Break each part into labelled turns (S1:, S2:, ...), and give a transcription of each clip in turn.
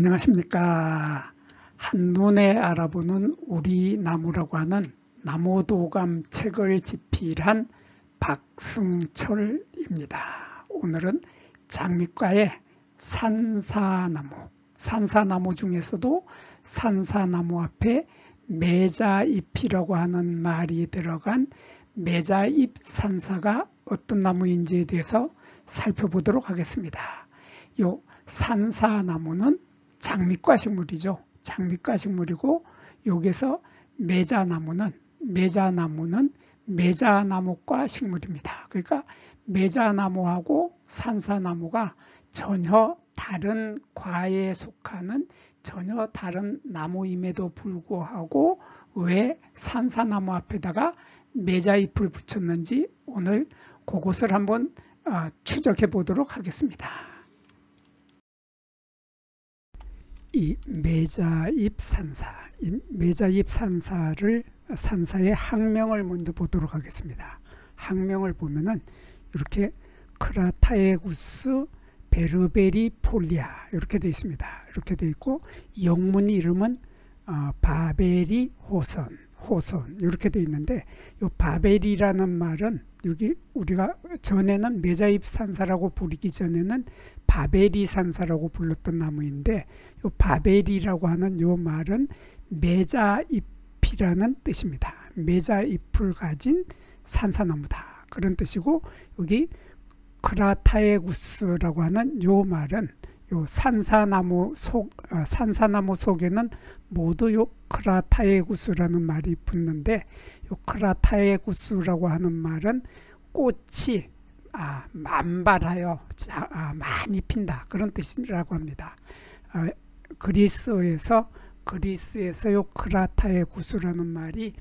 S1: 안녕하십니까 한눈에 알아보는 우리 나무라고 하는 나무도감 책을 집필한 박승철입니다 오늘은 장미과의 산사나무 산사나무 중에서도 산사나무 앞에 매자잎이라고 하는 말이 들어간 매자잎 산사가 어떤 나무인지에 대해서 살펴보도록 하겠습니다. 요 산사나무는 장미과 식물이죠. 장미과 식물이고 여기서 매자나무는 매자나무는 매자나무과 식물입니다. 그러니까 매자나무하고 산사나무가 전혀 다른 과에 속하는 전혀 다른 나무임에도 불구하고 왜 산사나무 앞에다가 매자잎을 붙였는지 오늘 그것을 한번 어, 추적해 보도록 하겠습니다. 이 매자잎 산사, 이 매자잎 산사를 산사의 학명을 먼저 보도록 하겠습니다. 학명을 보면은 이렇게 Crataegus berberifolia 이렇게 되어 있습니다. 이렇게 되어 있고 영문 이름은 어, 바베리 호선, 호선 이렇게 되어 있는데 이 바벨이라는 말은 여기 우리가 전에는 메자잎 산사라고 부르기 전에는 바벨이 산사라고 불렀던 나무인데 이 바벨이라고 하는 이 말은 메자잎이라는 뜻입니다. 메자잎을 가진 산사나무다. 그런 뜻이고 여기 크라타에구스라고 하는 이 말은 요 산사나무 속 어, 산사나무 속에는 모두 요 크라타에구스라는 말이 붙는데 요 크라타에구스라고 하는 말은 꽃이 아, 만발하여 자, 아, 많이 핀다 그런 뜻이라고 합니다. 아, 그리스에서 그리스에서 요 크라타에구스라는 말이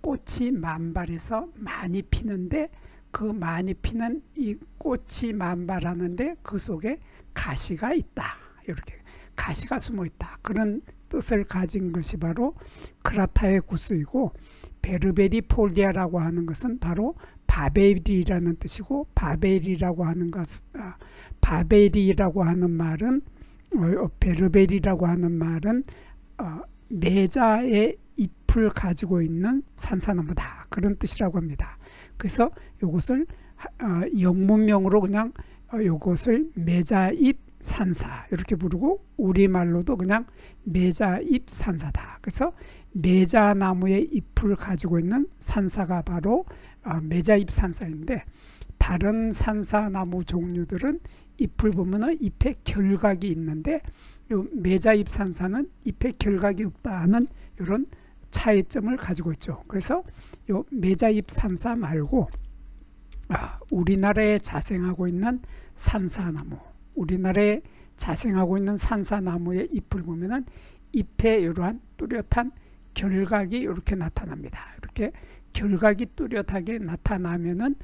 S1: 꽃이 만발해서 많이 피는데 그 많이 피는 이 꽃이 만발하는데 그 속에 가시가 있다. 이렇게 가시가 숨어 있다. 그런 뜻을 가진 것이 바로 Crataegus이고 berberifolia라고 하는 것은 바로 바벨이라는 뜻이고 바벨이라고 하는 것 아, 바벨이라고 하는 말은 어, 베르벨이라고 하는 말은 어, 매자의 잎을 가지고 있는 산사나무다 그런 뜻이라고 합니다. 그래서 이것을 어, 영문명으로 그냥 이것을 어, 매자잎 산사 이렇게 부르고 우리말로도 그냥 매자잎 산사다. 그래서 매자나무의 잎을 가지고 있는 산사가 바로 어, 매자잎 산사인데 다른 산사나무 종류들은 잎을 보면 잎에 결각이 있는데 요 매자잎 산사는 잎에 결각이 없다는 이런 차이점을 가지고 있죠. 그래서 요 매자잎 산사 말고 아, 우리나라에 자생하고 있는 산사나무 우리나라에 자생하고 있는 산사나무의 잎을 보면은 잎에 이러한 뚜렷한 결각이 이렇게 나타납니다. 이렇게 결각이 뚜렷하게 나타나면은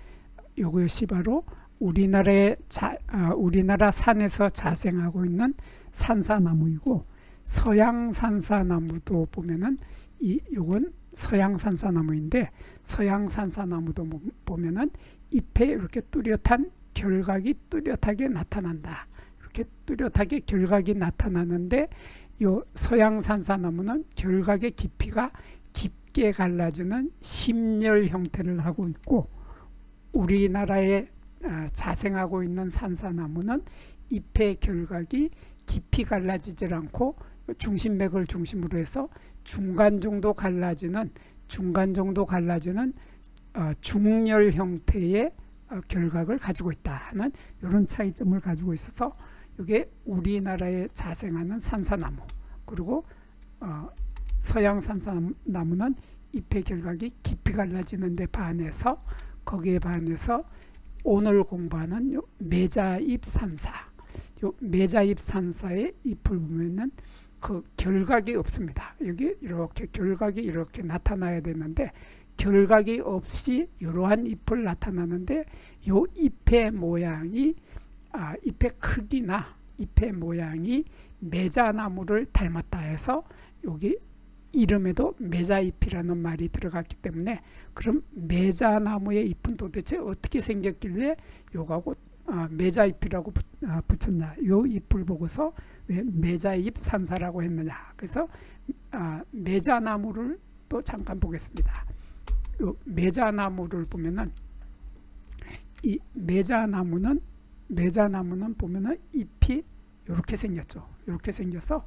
S1: 이것이 바로 우리나라의 자, 어, 우리나라 산에서 자생하고 있는 산사나무이고 서양 산사나무도 보면은 이 요건 서양 산사나무인데 서양 산사나무도 보면은 잎에 이렇게 뚜렷한 결각이 뚜렷하게 나타난다. 이렇게 뚜렷하게 결각이 나타나는데 요 서양 산사나무는 결각의 깊이가 깊게 갈라지는 심열 형태를 하고 있고 우리나라에 어, 자생하고 있는 산사나무는 잎의 결각이 깊이 갈라지지 않고 중심맥을 중심으로 해서 중간 정도 갈라지는 중간 정도 갈라지는 어, 중열 형태의 어, 결각을 가지고 있다는 이런 차이점을 가지고 있어서 이게 우리나라에 자생하는 산사나무 그리고 어, 서양 산사나무는 잎의 결각이 깊이 갈라지는 데 반해서 거기에 반해서 오늘 공부하는 매자잎 산사 요 매자잎 산사의 잎을 보면은 그 결각이 없습니다. 여기 이렇게 결각이 이렇게 나타나야 되는데 결각이 없이 이러한 잎을 나타나는데 요 잎의 모양이 아, 잎의 크기나 잎의 모양이 매자나무를 닮았다 해서 여기 이름에도 매자잎이라는 말이 들어갔기 때문에 그럼 매자나무의 잎은 도대체 어떻게 생겼길래 요거하고 어, 매자잎이라고 붙, 어, 붙였냐? 요 잎을 보고서 왜 매자잎 산사라고 했느냐? 그래서 어, 매자나무를 또 잠깐 보겠습니다. 요 매자나무를 보면은 이 매자나무는 매자나무는 보면은 잎이 이렇게 생겼죠. 이렇게 생겨서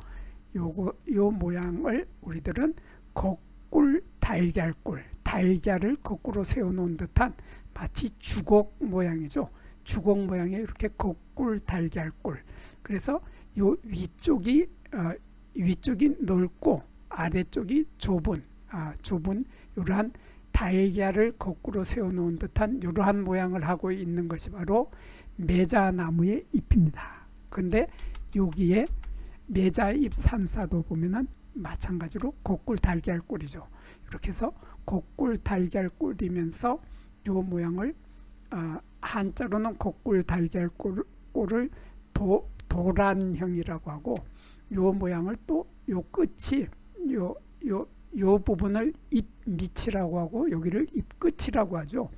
S1: 요거 요 모양을 우리들은 거꿀 달걀꿀 달걀을 거꾸로 세워놓은 듯한 마치 주걱 모양이죠. 주걱 모양의 이렇게 거꿀 달걀꿀. 그래서 요 위쪽이 어, 위쪽이 넓고 아래쪽이 좁은 아, 좁은 이러한 달걀을 거꾸로 세워놓은 듯한 이러한 모양을 하고 있는 것이 바로 매자나무의 잎입니다. 근데 여기에 매자잎 산사도 보면은 마찬가지로 곡굴 달걀 꿀이죠. 이렇게 해서 곡굴 달걀 꿀이면서 요 모양을 어, 한자로는 곡굴 달걀꿀을 도, 도란형이라고 하고 요 모양을 또 요 끝이 요 요 요 부분을 잎 밑이라고 하고 여기를 잎 끝이라고 하죠.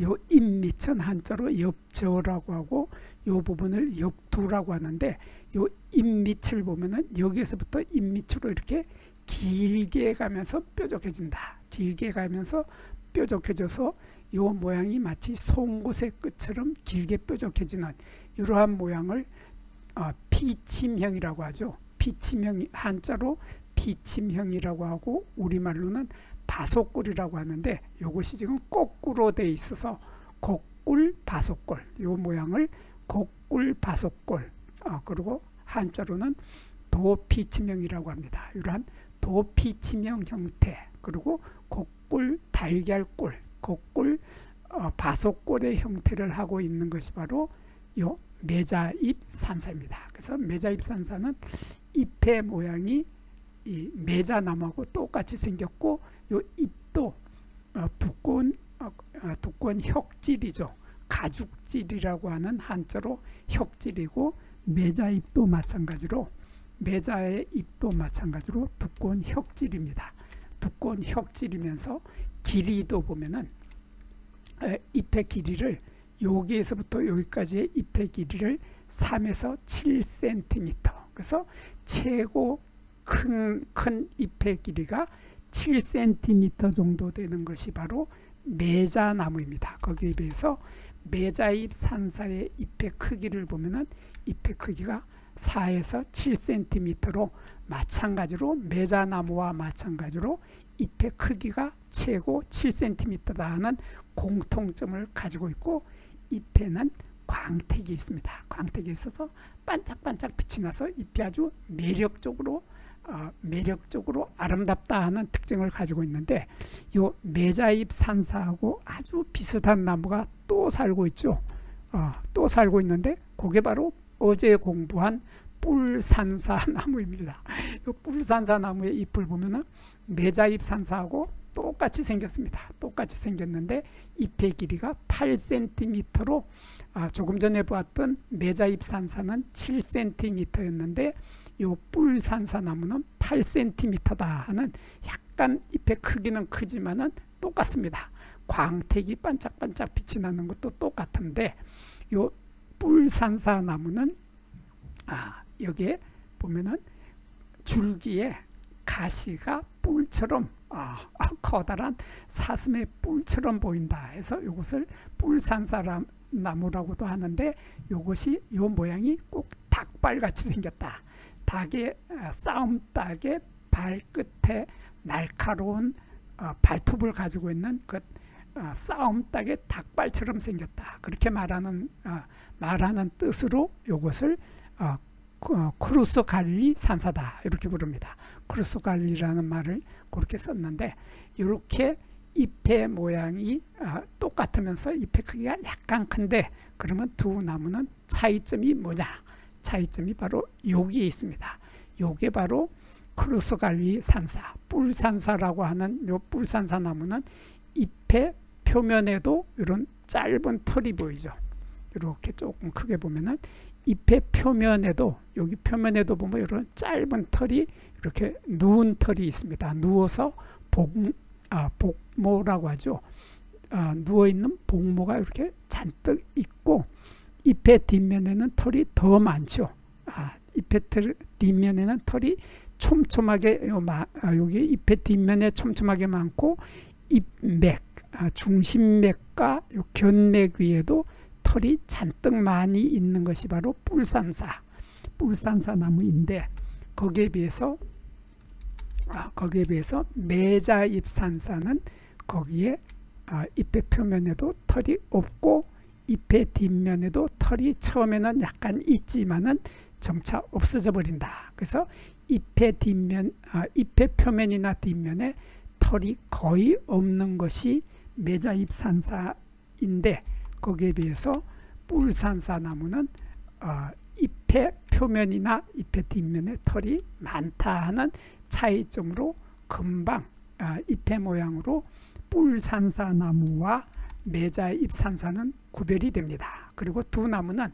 S1: 요 잎밑은 한자로 엽저라고 하고 요 부분을 엽두라고 하는데 요 잎밑을 보면은 여기에서부터 잎밑으로 이렇게 길게 가면서 뾰족해진다. 길게 가면서 뾰족해져서 요 모양이 마치 송곳의 끝처럼 길게 뾰족해지는 이러한 모양을 어, 피침형이라고 하죠. 피침형 한자로 피침형이라고 하고 우리말로는 바속골이라고 하는데 이것이 지금 거꾸로 돼 있어서 곡굴 바속골 요 모양을 곡굴 바속골 어, 그리고 한자로는 도피치명이라고 합니다. 이러한 도피치명 형태 그리고 곡굴 달걀골 곡굴 어, 바속골의 형태를 하고 있는 것이 바로 요 매자잎 산사입니다. 그래서 매자잎 산사는 잎의 모양이 이 매자나무하고 똑같이 생겼고 요 잎도 어, 두꺼운 어, 어, 두꺼운 혁질이죠. 가죽질이라고 하는 한자로 혁질이고 매자 잎도 마찬가지로 매자의 잎도 마찬가지로 두꺼운 혁질입니다. 두꺼운 혁질이면서 길이도 보면은 잎의 길이를 여기에서부터 여기까지의 잎의 길이를 3에서 7cm 그래서 최고 큰, 큰 잎의 길이가 7cm 정도 되는 것이 바로 매자나무입니다. 거기에 비해서 매자잎 산사의 잎의 크기를 보면은 잎의 크기가 4에서 7cm로 마찬가지로 매자나무와 마찬가지로 잎의 크기가 최고 7cm다 하는 공통점을 가지고 있고 잎에는 광택이 있습니다. 광택이 있어서 반짝반짝 빛이 나서 잎이 아주 매력적으로 어, 매력적으로 아름답다 하는 특징을 가지고 있는데 요 매자잎 산사하고 아주 비슷한 나무가 또 살고 있죠. 어, 또 살고 있는데 그게 바로 어제 공부한 뿔산사 나무입니다. 이 뿔산사 나무의 잎을 보면은 매자잎 산사하고 똑같이 생겼습니다. 똑같이 생겼는데 잎의 길이가 8cm로 아, 조금 전에 보았던 매자잎 산사는 7cm였는데 요 뿔산사나무는 8cm다 하는 약간 잎의 크기는 크지만은 똑같습니다. 광택이 반짝반짝 빛이 나는 것도 똑같은데 요 뿔산사나무는 아 여기에 보면은 줄기에 가시가 뿔처럼 아, 커다란 사슴의 뿔처럼 보인다 해서 이것을 뿔산사나무라고도 하는데 이것이 요 모양이 꼭 닭발같이 생겼다. 닭의 어, 싸움 닭의 발끝에 날카로운 어, 발톱을 가지고 있는 그 어, 싸움 닭의 닭발처럼 생겼다. 그렇게 말하는 말하는 뜻으로 이것을 crus-galli 산사다 이렇게 부릅니다. crus-galli라는 말을 그렇게 썼는데 이렇게 잎의 모양이 똑같으면서 잎의 크기가 약간 큰데 그러면 두 나무는 차이점이 뭐냐? 차이점이 바로 여기에 있습니다. 요게 바로 crus-galli 산사, 뿔산사라고 하는 요 뿔산사 나무는 잎의 표면에도 이런 짧은 털이 보이죠. 이렇게 조금 크게 보면은 잎의 표면에도 여기 표면에도 보면 이런 짧은 털이 이렇게 누운 털이 있습니다. 누워서 복, 아, 복모라고 하죠. 어, 누워 있는 복모가 이렇게 잔뜩 있고 잎의 뒷면에는 털이 더 많죠. 아, 잎의 뒷면에는 털이 촘촘하게 요, 아, 여기 잎의 뒷면에 촘촘하게 많고 잎맥, 아, 중심맥과 요 견맥 위에도 털이 잔뜩 많이 있는 것이 바로 뿔산사, 뿔산사 나무인데 거기에 비해서 아, 거기에 비해서 매자잎산사는 거기에 아, 잎의 표면에도 털이 없고 잎의 뒷면에도 털이 처음에는 약간 있지만은 점차 없어져 버린다. 그래서 잎의 뒷면, 아, 잎의 표면이나 뒷면에 털이 거의 없는 것이 매자잎 산사인데 거기에 비해서 뿔산사 나무는 어, 잎의 표면이나 잎의 뒷면에 털이 많다 하는 차이점으로 금방 어, 잎의 모양으로 뿔산사 나무와 매자잎산사는 구별이 됩니다. 그리고 두 나무는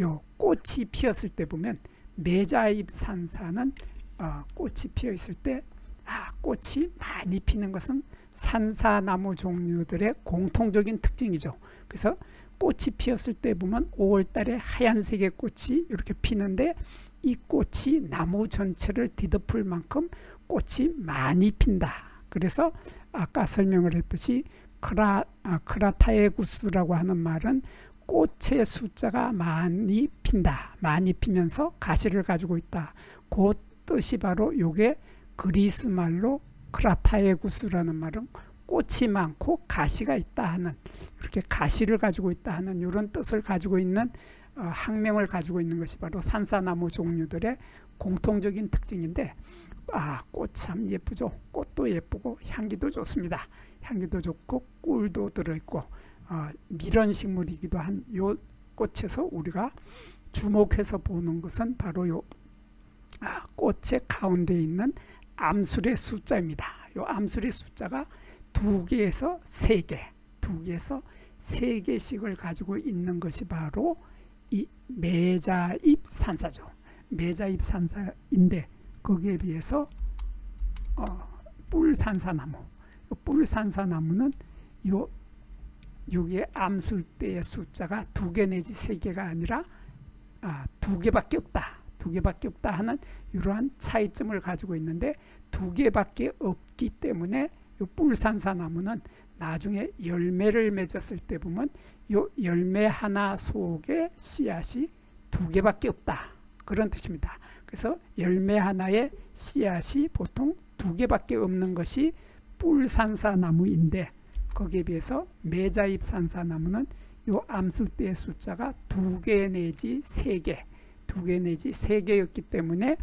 S1: 요 꽃이 피었을 때 보면 매자잎산사는 어, 꽃이 피어 있을 때 아, 꽃이 많이 피는 것은 산사나무 종류들의 공통적인 특징이죠. 그래서 꽃이 피었을 때 보면 5월달에 하얀색의 꽃이 이렇게 피는데 이 꽃이 나무 전체를 뒤덮을 만큼 꽃이 많이 핀다. 그래서 아까 설명을 했듯이 크라, 아, 크라타에구스라고 하는 말은 꽃의 숫자가 많이 핀다. 많이 피면서 가시를 가지고 있다. 그 뜻이 바로 요게 그리스 말로 크라타에구스라는 말은 꽃이 많고 가시가 있다 하는 이렇게 가시를 가지고 있다 하는 이런 뜻을 가지고 있는 어, 학명을 가지고 있는 것이 바로 산사나무 종류들의 공통적인 특징인데 아, 꽃 참 예쁘죠. 꽃도 예쁘고 향기도 좋습니다. 향기도 좋고 꿀도 들어있고 어, 밀원식물이기도 한 요 꽃에서 우리가 주목해서 보는 것은 바로 요 아, 꽃의 가운데 있는 암술의 숫자입니다. 요 암술의 숫자가 두 개에서 세 개, 두 개에서 세 개씩을 가지고 있는 것이 바로 이 매자잎 산사죠. 매자잎 산사인데 거기에 비해서 어, 뿔산사나무, 뿔산사 나무는 요 여기에 암술대의 숫자가 두 개 내지 세 개가 아니라 아, 두 개밖에 없다. 두 개밖에 없다 하는 이러한 차이점을 가지고 있는데 두 개밖에 없기 때문에 이 뿔산사 나무는 나중에 열매를 맺었을 때 보면 이 열매 하나 속에 씨앗이 두 개밖에 없다 그런 뜻입니다. 그래서 열매 하나에 씨앗이 보통 두 개밖에 없는 것이 뿔산사 나무인데 거기에 비해서 매자잎 산사나무는 요 암술대의 숫자가 두 개 내지 세 개, 두 개 내지 세 개였기 때문에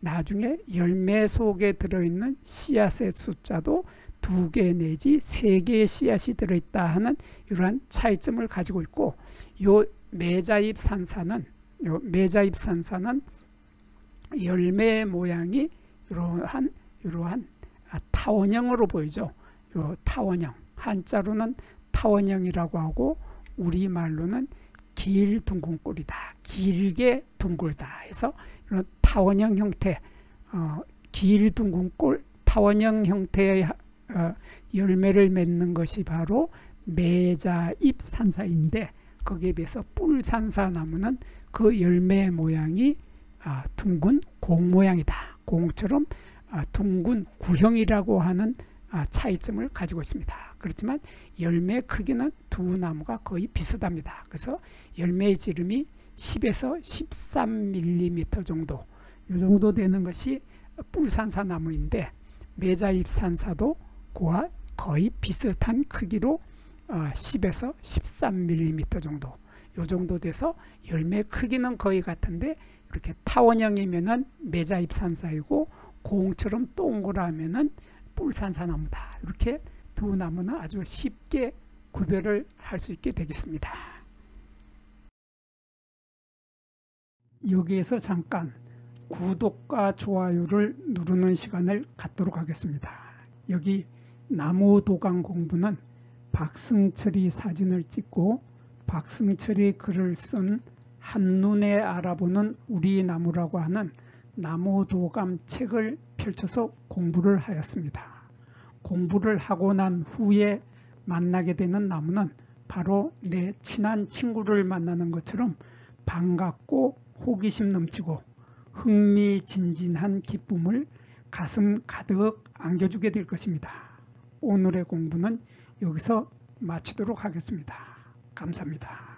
S1: 나중에 열매 속에 들어있는 씨앗의 숫자도 두 개 내지 세 개의 씨앗이 들어있다 하는 이러한 차이점을 가지고 있고 요 매자잎 산사는 요 매자잎 산사는 열매 모양이 이러한 이러한 타원형으로 보이죠. 요 타원형 한자로는 타원형이라고 하고 우리말로는 길 둥근 꼴이다. 길게 둥글다 해서 이런 타원형 형태 어, 길 둥근 꼴 타원형 형태의 어, 열매를 맺는 것이 바로 매자잎 산사인데 거기에 비해서 뿔산사 나무는 그 열매 모양이 아, 둥근 공 모양이다. 공처럼 아, 둥근 구형이라고 하는 아, 차이점을 가지고 있습니다. 그렇지만 열매 크기는 두 나무가 거의 비슷합니다. 그래서 열매의 지름이 10에서 13mm 정도 이 정도 되는 것이 뿔산사 나무인데 매자잎산사도 그와 거의 비슷한 크기로 10에서 어, 13mm 정도 이 정도 돼서 열매 크기는 거의 같은데 이렇게 타원형이면은 매자잎산사이고 공처럼 동그라면은 뿔산사나무다. 이렇게 두 나무는 아주 쉽게 구별을 할 수 있게 되겠습니다. 여기에서 잠깐 구독과 좋아요를 누르는 시간을 갖도록 하겠습니다. 여기 나무 도강 공부는 박승철이 사진을 찍고 박승철이 글을 쓴 한눈에 알아보는 우리 나무라고 하는 나무도감 책을 펼쳐서 공부를 하였습니다. 공부를 하고 난 후에 만나게 되는 나무는 바로 내 친한 친구를 만나는 것처럼 반갑고 호기심 넘치고 흥미진진한 기쁨을 가슴 가득 안겨주게 될 것입니다. 오늘의 공부는 여기서 마치도록 하겠습니다. 감사합니다.